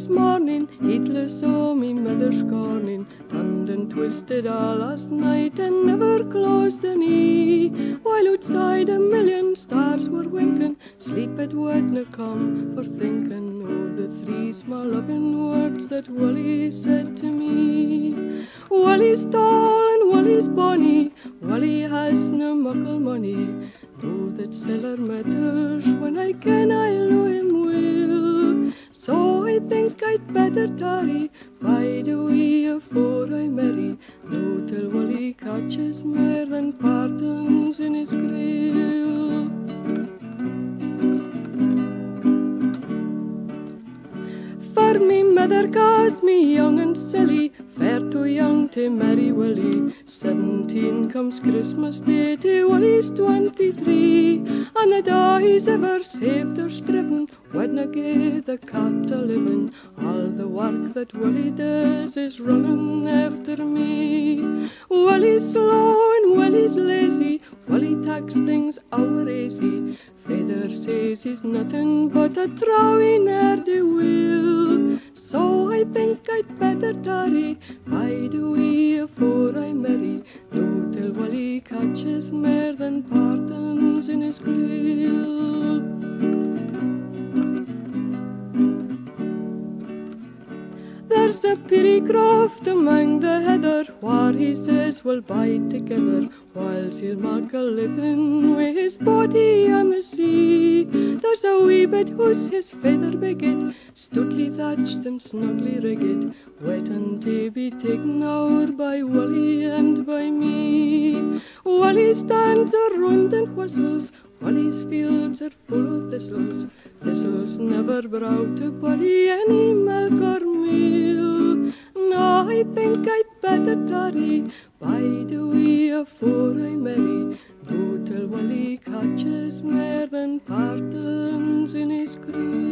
this morning, heedless o' me mother's scorning. Turned and twisted all last night and never closed an ee. While outside a million stars were winking, sleep it wouldna come for thinking o' the three small loving words that Willie said to me. Willie's tall and Willie's bonny, Willie has no muckle money. though that siller matters when I can I I'd tarry, bide a wee afore I marry. No till Willie catches mair than partans in his creel. For me mother calls me young and silly, fair too young to marry Willie. Seventeen comes Christmas Day to Willie's twenty-three, and the day he's ever saved or striven, wedna gie the cat a living. All the work that Willie does is running after me. Willie's slow and Willie's lazy, Willie takes things over easy. Father says he's nothing but a throwing ne'er the will. So I think I'd better tarry, by the wee afore I marry. No till Willie catches mair than partans in his creel. There's a pity croft among the heather, where he says we'll bide together, whiles he'll mak a living wi' his body on the sea. There's a wee bit hoose his feather bigot, stoutly thatched and snugly rigged, waiting to be taken o'er by Willie and by me. Willie stands around and whistles, Willie's fields are full of thistles, thistles never brought a body any milk or. Think I'd better tarry, bide a wee afore I marry. No till Willie catches mair than partans in his creel.